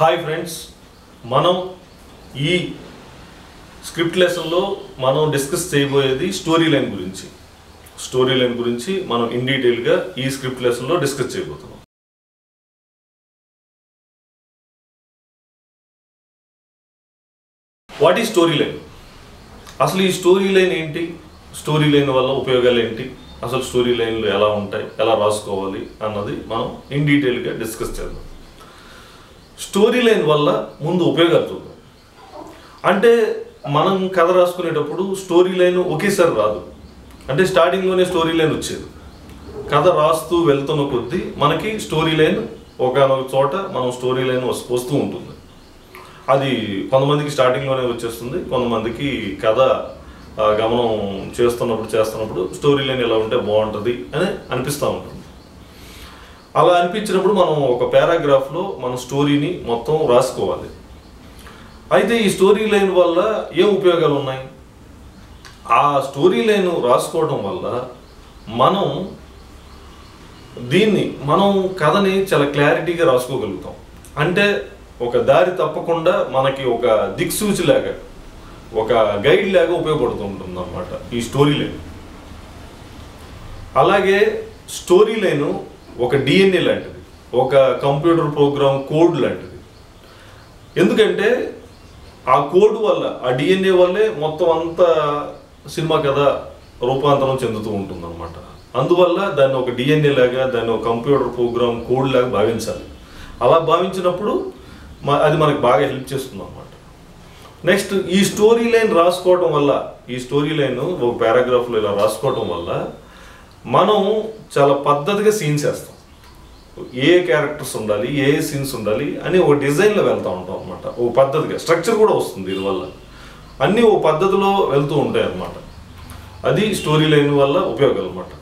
Hi friends మనం ఈ script లెసన్లో మనం డిస్కస్ చేయబోయేది స్టోరీ లైన్ గురించి. స్టోరీ లైన్ గురించి మనం ఇన్ డీటెయిల్గా ఈ స్క్రిప్ట్ లెసన్లో డిస్కస్ చేయబోతున్నాం. వాట్ ఈ స్టోరీ లైన్ అసలు ఈ స్టోరీ లైన్ ఏంటి? స్టోరీ లైన్ వల్ల ఉపయోగాలు ఏంటి? అసలు స్టోరీ లైన్లు ఎలా ఉంటాయి? ఎలా రాసుకోవాలి? అన్నది మనం ఇన్ డీటెయిల్గా డిస్కస్ చేద్దాం. స్టోరీ లైన్ వల్ల ముందు ఉపయోగాలు చూద్దాం. అంటే మనం కథ రాసుకునేటప్పుడు స్టోరీ లైన్ ఒకేసారి రాదు. అంటే స్టార్టింగ్లోనే స్టోరీ లైన్ వచ్చేది. కథ రాస్తూ వెళ్తున్న కొద్దీ మనకి స్టోరీ లైన్ ఒకనొక చోట మనం స్టోరీ లైన్ వస్తూ ఉంటుంది. అది కొంతమందికి స్టార్టింగ్లోనే వచ్చేస్తుంది కొంతమందికి కథ గమనం చేస్తున్నప్పుడు చేస్తున్నప్పుడు స్టోరీ లైన్ ఎలా ఉంటే బాగుంటుంది అని అనిపిస్తూ ఉంటుంది. అలా అనిపించినప్పుడు మనం ఒక పారాగ్రాఫ్లో మన స్టోరీని మొత్తం రాసుకోవాలి. అయితే ఈ స్టోరీ లైన్ వల్ల ఏం ఉపయోగాలు ఉన్నాయి? ఆ స్టోరీ లైన్ రాసుకోవడం వల్ల మనం దీన్ని మనం కథని చాలా క్లారిటీగా రాసుకోగలుగుతాం. అంటే ఒక దారి తప్పకుండా మనకి ఒక దిక్సూచి లాగా ఒక గైడ్ లాగా ఉపయోగపడుతూ ఉంటుంది అన్నమాట ఈ స్టోరీ లైన్ అలాగే స్టోరీ లైను ఒక డిఎన్ఏ లాంటిది ఒక కంప్యూటర్ ప్రోగ్రామ్ కోడ్ లాంటిది. ఎందుకంటే ఆ కోడ్ వల్ల ఆ డిఎన్ఏ వల్లే మొత్తం అంతా సినిమా కథ రూపాంతరం చెందుతూ ఉంటుంది అనమాట అందువల్ల దాన్ని ఒక డిఎన్ఏ లాగా దాన్ని ఒక కంప్యూటర్ ప్రోగ్రామ్ కోడ్ లాగా భావించాలి. అలా భావించినప్పుడు అది మనకు బాగా హెల్ప్ చేస్తుంది అనమాట నెక్స్ట్ ఈ స్టోరీ లైన్ రాసుకోవటం వల్ల ఈ స్టోరీ లైన్ ఒక పారాగ్రాఫ్లో ఇలా రాసుకోవటం వల్ల మనం చాలా పద్ధతిగా సీన్స్ వేస్తాం ఏ క్యారెక్టర్స్ ఉండాలి ఏ సీన్స్ ఉండాలి అని ఒక డిజైన్లో వెళ్తూ ఉంటాం అనమాట ఓ పద్ధతిగా స్ట్రక్చర్ కూడా వస్తుంది దీనివల్ల. అన్నీ ఓ పద్ధతిలో వెళ్తూ ఉంటాయి అన్నమాట. అది స్టోరీ లైన్ వల్ల ఉపయోగాలు అనమాట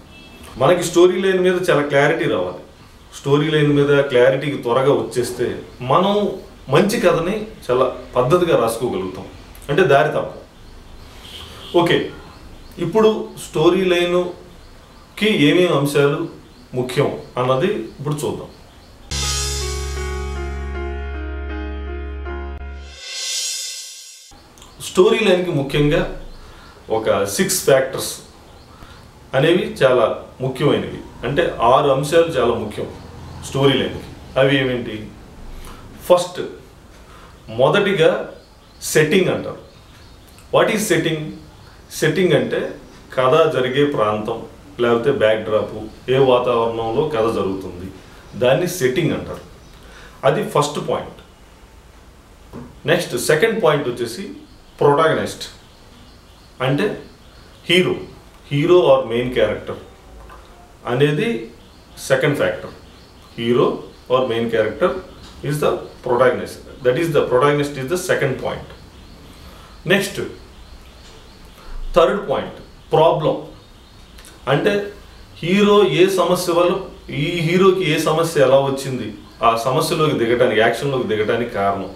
మనకి స్టోరీ లైన్ మీద చాలా క్లారిటీ రావాలి. స్టోరీ లైన్ మీద క్లారిటీకి త్వరగా వచ్చేస్తే మనం మంచి కథని చాలా పద్ధతిగా రాసుకోగలుగుతాం. అంటే దారి తప్ప. ఓకే. ఇప్పుడు స్టోరీ లైన్కి ఏమేమి అంశాలు ముఖ్యం అన్నది ఇప్పుడు చూద్దాం. స్టోరీ లైన్కి ముఖ్యంగా ఒక సిక్స్ ఫ్యాక్టర్స్ అనేవి చాలా ముఖ్యమైనవి. అంటే ఆరు అంశాలు చాలా ముఖ్యం స్టోరీ లైన్కి. అవి ఏమిటి ఫస్ట్ మొదటిగా సెట్టింగ్ అంటారు. What is setting? సెట్టింగ్ అంటే కథ జరిగే ప్రాంతం. లేకపోతే బ్యాక్ డ్రాప్ ఏ వాతావరణంలో కథ జరుగుతుంది దాన్ని సెట్టింగ్ అంటారు. అది first point next second point వచ్చేసి ప్రొటాగనిస్ట్ అంటే hero hero or main character అనేది second factor hero or main character is the protagonist that is the protagonist is the second point next third point problem అంటే hero ఏ సమస్య వల్ల ఈ హీరోకి ఏ సమస్య ఎలా వచ్చింది ఆ సమస్యలోకి దిగటానికి యాక్షన్లోకి దిగటానికి కారణం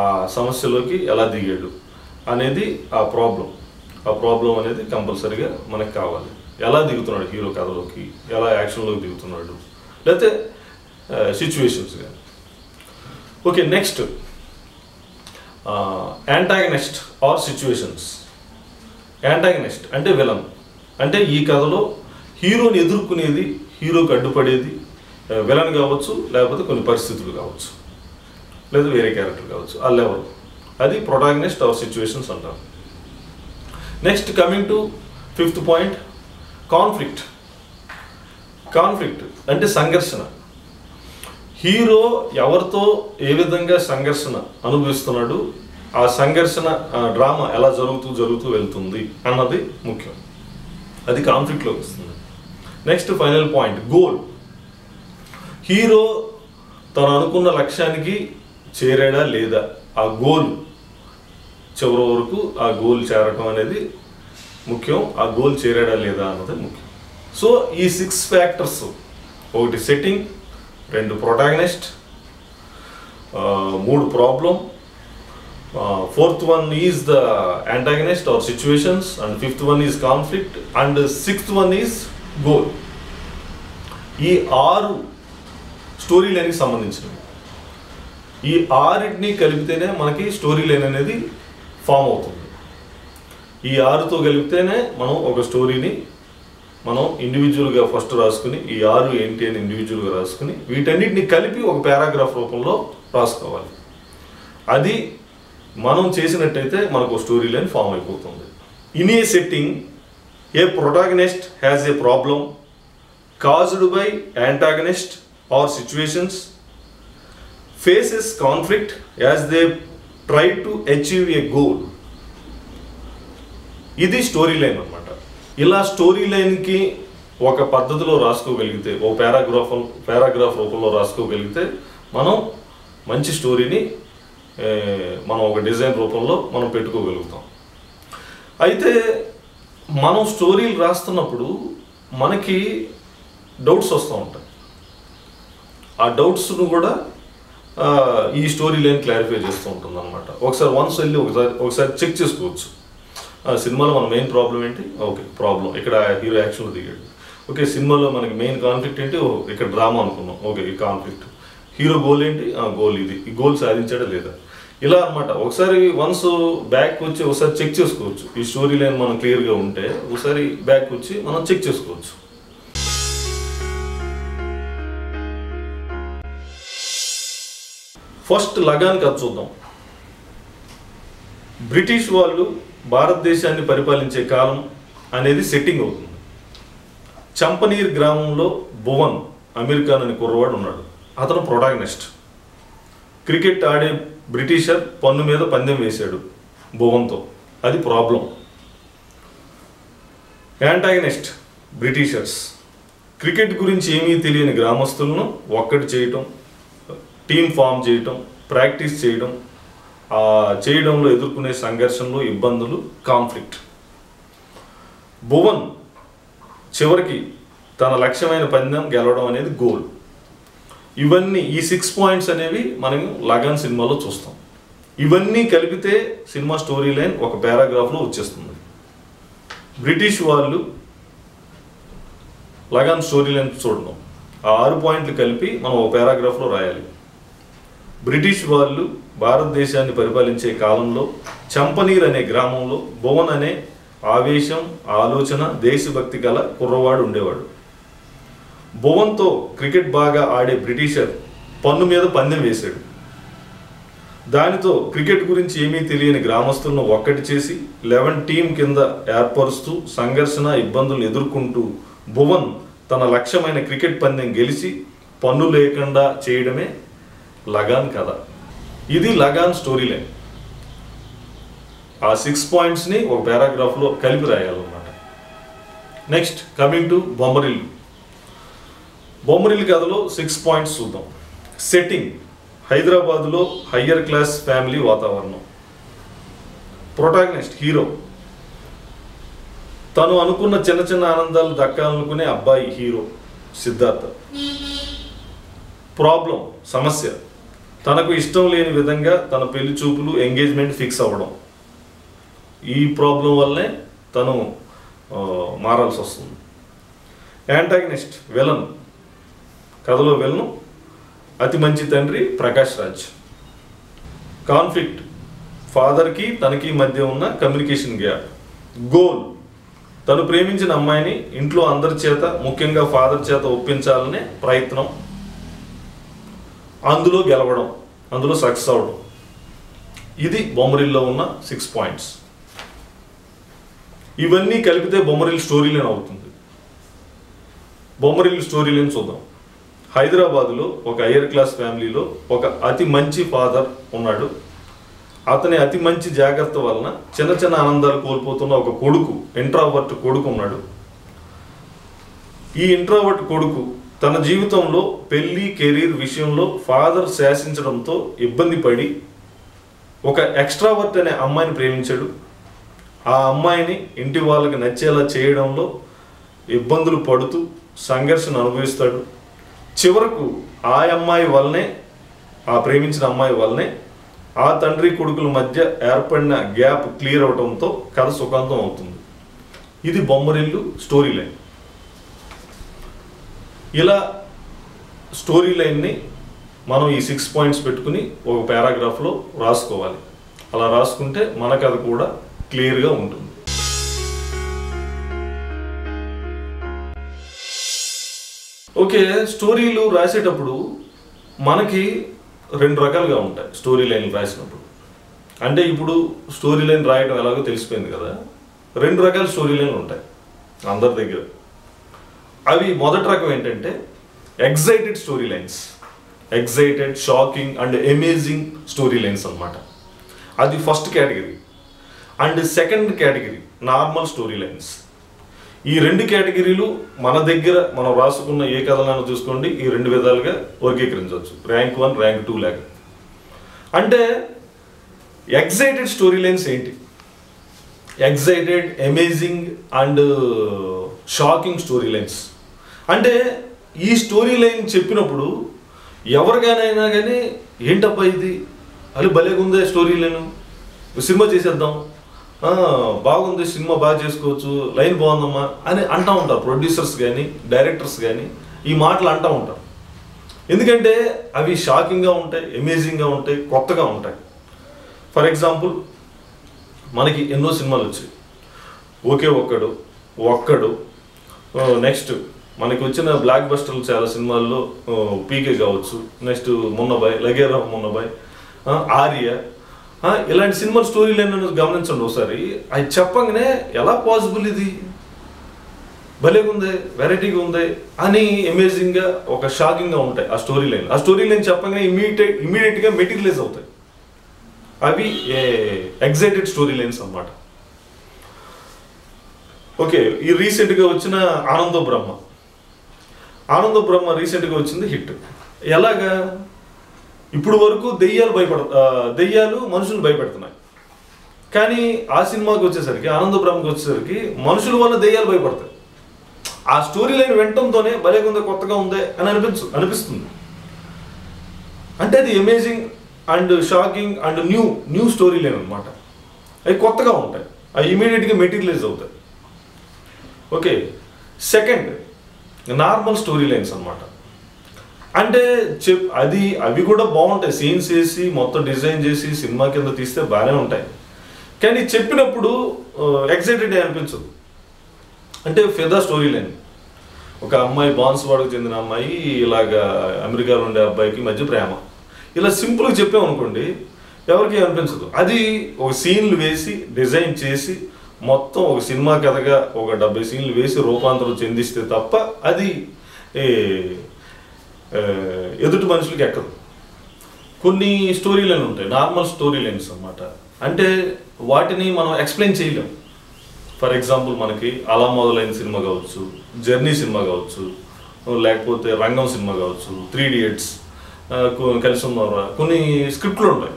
ఆ సమస్యలోకి ఎలా దిగాడు అనేది ఆ ప్రాబ్లం. ఆ ప్రాబ్లం అనేది కంపల్సరీగా మనకు కావాలి. ఎలా దిగుతున్నాడు హీరో కథలోకి ఎలా యాక్షన్లోకి దిగుతున్నాడు లేకపోతే సిచ్యువేషన్స్ కానీ okay next antagonist or situations antagonist అంటే విలన్ అంటే ఈ కథలో హీరోని ఎదుర్కొనేది హీరోకి అడ్డుపడేది విలన్ కావచ్చు లేకపోతే కొన్ని పరిస్థితులు కావచ్చు లేదా వేరే క్యారెక్టర్ కావచ్చు ఆ లెవెల్ అది ప్రొటాగనిస్ట్ ఆర్ సిచ్యువేషన్స్ అంటారు next coming to fifth point conflict conflict అంటే సంఘర్షణ. హీరో ఎవరితో ఏ విధంగా సంఘర్షణ అనుభవిస్తున్నాడు ఆ సంఘర్షణ డ్రామా ఎలా జరుగుతూ జరుగుతూ వెళ్తుంది అన్నది ముఖ్యం. అది కాన్ఫ్లిక్ట్లోకి వస్తుంది. Next final point goal hero తను అనుకున్న లక్ష్యానికి చేరాడా లేదా? ఆ గోల్ చివరి వరకు ఆ గోల్ చేరటం అనేది ముఖ్యం. ఆ గోల్ చేరాడా లేదా అన్నది ముఖ్యం. సో ఈ సిక్స్ ఫ్యాక్టర్స్ ఒకటి సెట్టింగ్ రెండు ప్రొటాగనిస్ట్ మూడు problem fourth one is the antagonist or situations and fifth one is conflict and sixth one is goal ఈ ఆరు స్టోరీ లైన్కి సంబంధించినవి. ఈ ఆరిటిని కలిపితేనే మనకి స్టోరీ లైన్ అనేది ఫామ్ అవుతుంది. ఈ ఆరుతో కలిపితేనే మనం ఒక స్టోరీని మనం ఇండివిజువల్గా ఫస్ట్ రాసుకుని ఈ ఆరు ఏంటి అని ఇండివిజువల్గా రాసుకుని వీటన్నిటిని కలిపి ఒక పారాగ్రాఫ్ రూపంలో రాసుకోవాలి. అది మనం చేసినట్టయితే మనకు స్టోరీ లైన్ ఫామ్ అయిపోతుంది. In a setting a protagonist has a problem caused by antagonist or situations faces conflict as they try to achieve a goal ఇది స్టోరీ లైన్ అనమాట ఇలా స్టోరీ లైన్కి ఒక పద్ధతిలో రాసుకోగలిగితే ఒక పారాగ్రాఫ్ పారాగ్రాఫ్ రూపంలో రాసుకోగలిగితే మనం మంచి స్టోరీని మనం ఒక డిజైన్ రూపంలో మనం పెట్టుకోగలుగుతాం. అయితే మనం స్టోరీలు రాస్తున్నప్పుడు మనకి డౌట్స్ వస్తూ ఉంటాయి. ఆ డౌట్స్ను కూడా ఈ స్టోరీ లైన్ క్లారిఫై చేస్తూ ఉంటుంది అనమాట ఒకసారి వన్స్ వెళ్ళి ఒకసారి ఒకసారి చెక్ చేసుకోవచ్చు. ఆ సినిమాలో మన మెయిన్ ప్రాబ్లం ఏంటి? Okay problem. ఇక్కడ హీరో యాక్షన్లో దిగాడు. ఓకే సినిమాలో మనకి మెయిన్ కాన్ఫ్లిక్ట్ ఏంటి? ఇక్కడ డ్రామా అనుకున్నాం. ఓకే ఈ కాన్ఫ్లిక్ట్. హీరో గోల్ ఏంటి? గోల్ ఇది. ఈ గోల్ సాధించాడా లేదా? ఇలా అనమాట ఒకసారి వన్స్ బ్యాక్ వచ్చి ఒకసారి చెక్ చేసుకోవచ్చు. ఈ స్టోరీ లైన్ మనం క్లియర్గా ఉంటే ఒకసారి బ్యాక్ వచ్చి మనం చెక్ చేసుకోవచ్చు. ఫస్ట్ లగాన్ కథ చూద్దాం. బ్రిటిష్ వాళ్ళు భారతదేశాన్ని పరిపాలించే కాలం అనేది సెట్టింగ్ అవుతుంది. చంపనీర్ గ్రామంలో భువన్ అమీర్ ఖాన్ అనే కుర్రవాడు ఉన్నాడు. అతను ప్రొటాగనిస్ట్ క్రికెట్ ఆడే బ్రిటిషర్ పన్ను మీద పందెం వేశాడు భువన్తో అది ప్రాబ్లం. Antagonist Britishers. క్రికెట్ గురించి ఏమీ తెలియని గ్రామస్తులను ఒక్కటి చేయటం టీం ఫామ్ చేయటం ప్రాక్టీస్ చేయడం చేయడంలో ఎదుర్కొనే సంఘర్షణలు ఇబ్బందులు కాన్ఫ్లిక్ట్. భువన్ చివరికి తన లక్ష్యమైన పందెం గెలవడం అనేది గోల్. ఇవన్నీ ఈ సిక్స్ పాయింట్స్ అనేవి మనం లగన్ సినిమాలో చూస్తాం. ఇవన్నీ కలిపితే సినిమా స్టోరీ లైన్ ఒక పారాగ్రాఫ్లో వచ్చేస్తుంది. బ్రిటిష్ వాళ్ళు లగాన్ స్టోరీ లైన్ చూడడం. ఆ ఆరు పాయింట్లు కలిపి మనం ఒక పారాగ్రాఫ్లో రాయాలి. బ్రిటిష్ వాళ్ళు భారతదేశాన్ని పరిపాలించే కాలంలో చంపనీర్ అనే గ్రామంలో భువన్ అనే ఆవేశం ఆలోచన దేశభక్తి గల కుర్రవాడు ఉండేవాడు. భువన్తో క్రికెట్ బాగా ఆడే బ్రిటిషర్ పన్ను మీద పందెం వేశాడు. దానితో క్రికెట్ గురించి ఏమీ తెలియని గ్రామస్తులను ఒక్కటి చేసి లెవెన్ టీం కింద ఏర్పరుస్తూ సంఘర్షణ ఇబ్బందులు ఎదుర్కొంటూ భువన్ తన లక్ష్యమైన క్రికెట్ పందెం గెలిచి పన్ను లేకుండా చేయడమే లగాన్ కథ. ఇది లగాన్ స్టోరీ లైన్. ఆ సిక్స్ పాయింట్స్ని ఒక పారాగ్రాఫ్లో కలిపి రాయాలన్నమాట. Next coming to Bommarillu. Bommarillu కథలో సిక్స్ పాయింట్స్ చూద్దాం. సెట్టింగ్ హైదరాబాద్లో హయ్యర్ క్లాస్ ఫ్యామిలీ వాతావరణం. ప్రొటాగనిస్ట్ హీరో తను అనుకున్న చిన్న చిన్న ఆనందాలు దక్కాలనుకునే అబ్బాయి హీరో సిద్ధార్థ. ప్రాబ్లం సమస్య. తనకు ఇష్టం లేని విధంగా తన పెళ్ళి చూపులు ఎంగేజ్మెంట్ ఫిక్స్ అవ్వడం. ఈ ప్రాబ్లం వల్లే తను మారాల్సి వస్తుంది. యాంటాగనిస్ట్ విలన్ కథలో వెళ్ళను అతి మంచి తండ్రి ప్రకాష్ రాజ్. కాన్ఫ్లిక్ట్. ఫాదర్కి తనకి మధ్య ఉన్న కమ్యూనికేషన్ గ్యాప్. గోల్. తను ప్రేమించిన అమ్మాయిని ఇంట్లో అందరి చేత ముఖ్యంగా ఫాదర్ చేత ఒప్పించాలనే ప్రయత్నం. అందులో గెలవడం. అందులో సక్సెస్ అవడం. ఇది బొమ్మరిల్లో ఉన్న సిక్స్ పాయింట్స్. ఇవన్నీ కలిపితే బొమ్మరిల్ స్టోరీ లైన్ అవుతుంది. బొమ్మరిల్ స్టోరీ లైన్ చూద్దాం. హైదరాబాద్లో ఒక హయ్యర్ క్లాస్ ఫ్యామిలీలో ఒక అతి మంచి ఫాదర్ ఉన్నాడు. అతని అతి మంచి జాగ్రత్త వలన చిన్న చిన్న ఆనందాలు కోల్పోతున్న ఒక కొడుకు ఇంట్రావర్ట్ కొడుకు ఉన్నాడు. ఈ ఇంట్రావర్ట్ కొడుకు తన జీవితంలో పెళ్ళి కెరీర్ విషయంలో ఫాదర్ శాసించడంతో ఇబ్బంది పడి ఒక ఎక్స్ట్రావర్ట్ అనే అమ్మాయిని ప్రేమించాడు. ఆ అమ్మాయిని ఇంటి వాళ్ళకి నచ్చేలా చేయడంలో ఇబ్బందులు పడుతూ సంఘర్షణ అనుభవిస్తాడు. చివరకు ఆ అమ్మాయి వల్లనే ఆ ప్రేమించిన అమ్మాయి వల్లనే ఆ తండ్రి కొడుకుల మధ్య ఏర్పడిన గ్యాప్ క్లియర్ అవడంతో కథ సుఖాంతం అవుతుంది. ఇది బొమ్మరిల్లు స్టోరీ లైన్. ఇలా స్టోరీ లైన్ని మనం ఈ సిక్స్ పాయింట్స్ పెట్టుకుని ఒక పారాగ్రాఫ్లో రాసుకోవాలి. అలా రాసుకుంటే మన కథ కూడా క్లియర్గా ఉంటుంది. ఓకే స్టోరీలు రాసేటప్పుడు మనకి రెండు రకాలుగా ఉంటాయి స్టోరీ లైన్ రాసినప్పుడు. అంటే ఇప్పుడు స్టోరీ లైన్ రాయడం ఎలాగో తెలిసిపోయింది కదా రెండు రకాల స్టోరీ లైన్లు ఉంటాయి అందరి దగ్గర. అవి మొదటి రకం ఏంటంటే excited story lines excited shocking and amazing story lines అనమాట అది first category and second category normal story lines ఈ రెండు కేటగిరీలు మన దగ్గర మనం రాసుకున్న ఏ కథలను చూసుకోండి ఈ రెండు విధాలుగా వర్గీకరించవచ్చు. ర్యాంక్ వన్ ర్యాంక్ టూ లాగా అంటే ఎగ్జైటెడ్ స్టోరీ లైన్స్ ఏంటి? Excited amazing and shocking story lines. అంటే ఈ స్టోరీ లైన్ చెప్పినప్పుడు ఎవరికైనా కానీ ఏంటబ్బా ఇది? అది భలేగుందే స్టోరీ లైను. సినిమా చేసేద్దాం. బాగుంది సినిమా బాగా చేసుకోవచ్చు లైన్ బాగుందమ్మా అని అంటూ ఉంటారు ప్రొడ్యూసర్స్ కానీ డైరెక్టర్స్ కానీ ఈ మాటలు అంటూ ఉంటారు. ఎందుకంటే అవి షాకింగ్గా ఉంటాయి అమేజింగ్గా ఉంటాయి కొత్తగా ఉంటాయి. ఫర్ ఎగ్జాంపుల్ మనకి ఎన్నో సినిమాలు వచ్చాయి. ఒకే ఒక్కడు ఒక్కడు నెక్స్ట్ మనకి వచ్చిన బ్లాక్ బస్టర్లు చాలా సినిమాల్లో పీకే కావచ్చు నెక్స్ట్ మున్నబాయ్ లగేరా మున్నబాయ్ ఆర్య ఇలాంటి సినిమా స్టోరీ లైన్ గమనించండి ఒకసారి. అది చెప్పగానే ఎలా పాసిబుల్ ఇది? భలేగా ఉంది వెరైటీగా ఉంది అని అమేజింగ్గా ఒక షాకింగ్గా ఉంటాయి ఆ స్టోరీ లైన్ ఆ స్టోరీ లైన్ చెప్పంగానే ఇమీడియట్ ఇమీడియట్గా మెటీరియలైజ్ అవుతాయి. అవి ఎగ్జైటెడ్ స్టోరీ లైన్స్ అన్నమాట. ఓకే ఈ రీసెంట్గా వచ్చిన ఆనందో బ్రహ్మ ఆనందో బ్రహ్మ రీసెంట్గా వచ్చింది హిట్ ఎలాగా? ఇప్పుడు వరకు దెయ్యాలు భయపడ దెయ్యాలు మనుషులు భయపెడుతున్నాయి. కానీ ఆ సినిమాకి వచ్చేసరికి ఆనంద బ్రహ్మకి వచ్చేసరికి మనుషుల వల్ల దెయ్యాలు భయపడతాయి. ఆ స్టోరీ లైన్ వినటంతోనే భలే కొంత కొత్తగా ఉందే అని అనిపించు అనిపిస్తుంది. అంటే అది amazing and shocking and new new story line అనమాట అవి కొత్తగా ఉంటాయి. అవి ఇమీడియట్గా మెటీరియలైజ్ అవుతాయి. Okay second normal story lines అన్నమాట. అంటే చెప్ అది అవి కూడా బాగుంటాయి. సీన్స్ వేసి మొత్తం డిజైన్ చేసి సినిమా కింద తీస్తే బాగానే ఉంటాయి. కానీ చెప్పినప్పుడు ఎక్సైటెడ్ అనిపించదు. అంటే ఫెదా స్టోరీ లైన్ ఒక అమ్మాయి బాన్స్వాడకు చెందిన అమ్మాయి ఇలాగా అమెరికాలో ఉండే అబ్బాయికి మధ్య ప్రేమ. ఇలా సింపుల్గా చెప్పామనుకోండి ఎవరికి అనిపించదు. అది ఒక సీన్లు వేసి డిజైన్ చేసి మొత్తం ఒక సినిమా కథగా ఒక డెబ్బై సీన్లు వేసి రూపాంతరం చెందిస్తే తప్ప అది ఎదుటి మనుషులకి ఎక్కదు. కొన్ని స్టోరీ లైన్ ఉంటాయి నార్మల్ స్టోరీ లైన్స్ అన్నమాట. అంటే వాటిని మనం ఎక్స్ప్లెయిన్ చేయలేం. ఫర్ ఎగ్జాంపుల్ మనకి అలా మొదలైన సినిమా కావచ్చు జర్నీ సినిమా కావచ్చు లేకపోతే రంగం సినిమా కావచ్చు త్రీ ఇడియట్స్ కలిసి ఉన్నారా కొన్ని స్క్రిప్ట్లు ఉంటాయి.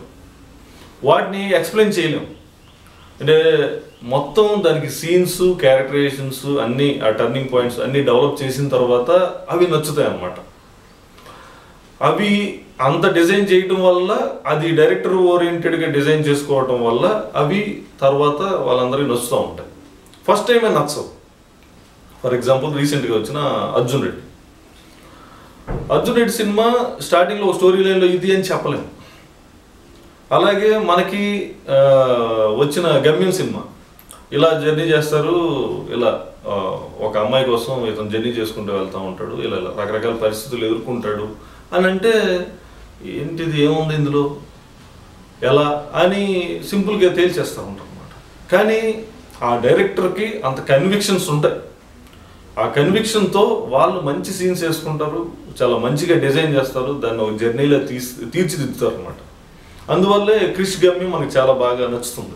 వాటిని ఎక్స్ప్లెయిన్ చేయలేం. అంటే మొత్తం దానికి సీన్స్ క్యారెక్టరైజేషన్స్ అన్నీ ఆ టర్నింగ్ పాయింట్స్ అన్నీ డెవలప్ చేసిన తర్వాత అవి నచ్చుతాయి అన్నమాట. అవి అంత డిజైన్ చేయటం వల్ల అది డైరెక్టర్ ఓరియంటెడ్గా డిజైన్ చేసుకోవటం వల్ల అవి తర్వాత వాళ్ళందరికీ నచ్చుతూ ఉంటాయి. ఫస్ట్ టైమే నచ్చవు. ఫర్ ఎగ్జాంపుల్ రీసెంట్గా వచ్చిన అర్జున్ రెడ్డి. అర్జున్ రెడ్డి సినిమా స్టార్టింగ్లో ఒక స్టోరీ లైన్లో ఇది అని చెప్పలేము అలాగే మనకి వచ్చిన గమ్యం సినిమా. ఇలా జర్నీ చేస్తారు ఇలా ఒక అమ్మాయి కోసం ఇతను జర్నీ చేసుకుంటూ వెళ్తూ ఉంటాడు ఇలా ఇలా రకరకాల పరిస్థితులు ఎదుర్కొంటాడు. అని అంటే ఏంటిది? ఏముంది ఇందులో? ఎలా? అని సింపుల్గా తేల్చేస్తూ ఉంటాం అనమాట కానీ ఆ డైరెక్టర్కి అంత కన్విక్షన్స్ ఉంటాయి. ఆ కన్విక్షన్తో వాళ్ళు మంచి సీన్స్ వేసుకుంటారు చాలా మంచిగా డిజైన్ చేస్తారు దాన్ని ఒక జర్నీలో తీసి తీర్చిదిద్దుతారు అనమాట అందువల్లే క్రిష్ గమ్యం మనకు చాలా బాగా నచ్చుతుంది.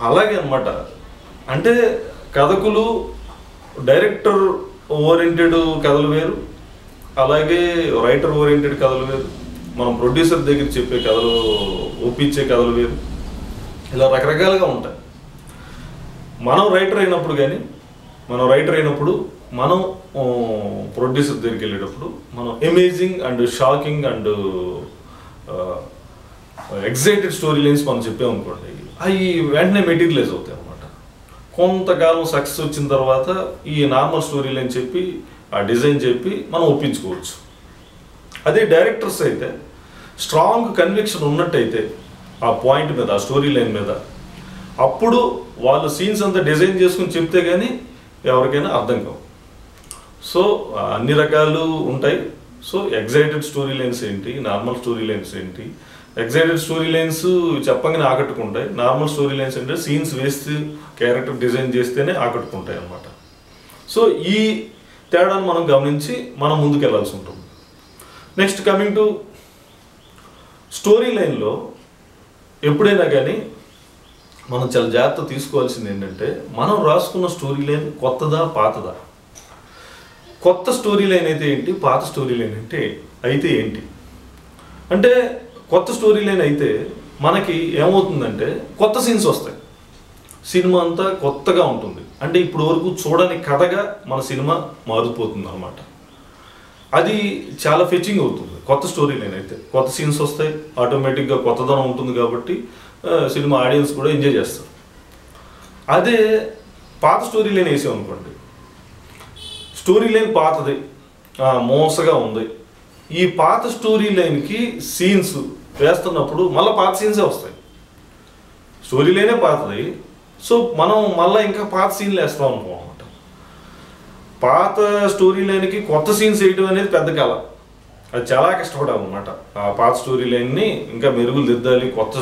అలాగే అనమాట అంటే కథకులు డైరెక్టర్ ఓరియంటెడ్ కథలు వేరు అలాగే రైటర్ ఓరియంటెడ్ కథలు వేరు. మనం ప్రొడ్యూసర్ దగ్గర చెప్పే కథలు ఒప్పించే కథలు వేరు. ఇలా రకరకాలుగా ఉంటాయి. మనం రైటర్ అయినప్పుడు కానీ మనం రైటర్ అయినప్పుడు మనం ప్రొడ్యూసర్ దగ్గరికి వెళ్ళేటప్పుడు మనం amazing and shocking and excited story lines మనం చెప్పామనుకోండి అవి వెంటనే మెటీరియలైజ్ అవుతాయి అన్నమాట. కొంతకాలం సక్సెస్ వచ్చిన తర్వాత ఈ నార్మల్ స్టోరీ లైన్ చెప్పి ఆ డిజైన్ చెప్పి మనం ఒప్పించుకోవచ్చు. అదే డైరెక్టర్స్ అయితే స్ట్రాంగ్ కన్విక్షన్ ఉన్నట్టయితే ఆ పాయింట్ మీద ఆ స్టోరీ లైన్ మీద అప్పుడు వాళ్ళు సీన్స్ అంతా డిజైన్ చేసుకుని చెప్తే కానీ ఎవరికైనా అర్థం కావు. సో అన్ని రకాలు ఉంటాయి. సో ఎగ్జైటెడ్ స్టోరీ లైన్స్ ఏంటి? నార్మల్ స్టోరీ లైన్స్ ఏంటి? ఎగ్జైటెడ్ స్టోరీ లైన్స్ చెప్పగానే ఆకట్టుకుంటాయి. నార్మల్ స్టోరీ లైన్స్ అంటే సీన్స్ వేస్తూ క్యారెక్టర్ డిజైన్ చేస్తేనే ఆకట్టుకుంటాయి అన్నమాట. సో ఈ తేడాను మనం గమనించి మనం ముందుకు వెళ్ళాల్సి ఉంటుంది నెక్స్ట్ కమింగ్ టు స్టోరీ లైన్లో ఎప్పుడైనా కానీ మనం చాలా జాగ్రత్త తీసుకోవాల్సింది ఏంటంటే మనం రాసుకున్న స్టోరీ లైన్ కొత్తదా పాతదా? కొత్త స్టోరీ లైన్ అయితే ఏంటి పాత స్టోరీ లైన్ అంటే అయితే ఏంటి? అంటే కొత్త స్టోరీ లైన్ అయితే మనకి ఏమవుతుందంటే కొత్త సీన్స్ వస్తాయి. సినిమా అంతా కొత్తగా ఉంటుంది. అంటే ఇప్పుడు వరకు చూడని కథగా మన సినిమా మారిపోతుంది అనమాట అది చాలా ఫెచింగ్ అవుతుంది. కొత్త స్టోరీ లైన్ అయితే కొత్త సీన్స్ వస్తాయి ఆటోమేటిక్గా కొత్తదనం ఉంటుంది కాబట్టి సినిమా ఆడియన్స్ కూడా ఎంజాయ్ చేస్తారు. అదే పాత స్టోరీ లైన్ వేసాం అనుకోండి స్టోరీ లైన్ పాతది. మోసగా ఉంది. ఈ పాత స్టోరీ లైన్కి సీన్స్ వేస్తున్నప్పుడు మళ్ళీ పాత సీన్సే వస్తాయి. స్టోరీ లైనే పాతది. సో మనం మళ్ళీ ఇంకా పాత సీన్లు వేస్తాం అనుకో అనమాట పాత స్టోరీ లైన్కి కొత్త సీన్స్ వేయడం అనేది పెద్ద కళ. అది చాలా కష్టపడాలి అనమాట ఆ పాత స్టోరీ లైన్ని ఇంకా మెరుగులు దిద్దాలి కొత్త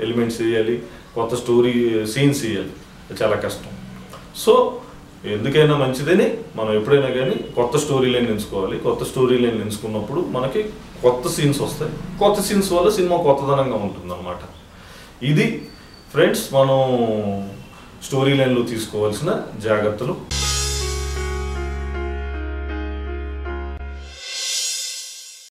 ఎలిమెంట్స్ వేయాలి కొత్త స్టోరీ సీన్స్ వేయాలి. అది చాలా కష్టం. సో ఎందుకైనా మంచిదని మనం ఎప్పుడైనా కానీ కొత్త స్టోరీ లైన్ ఎంచుకోవాలి. కొత్త స్టోరీ లైన్ ఎంచుకున్నప్పుడు మనకి కొత్త సీన్స్ వస్తాయి. కొత్త సీన్స్ వల్ల సినిమా కొత్తదనంగా ఉంటుంది ఇది ఫ్రెండ్స్ మనం స్టోరీ లైన్లో తీసుకోవాల్సిన జాగ్రత్తలు.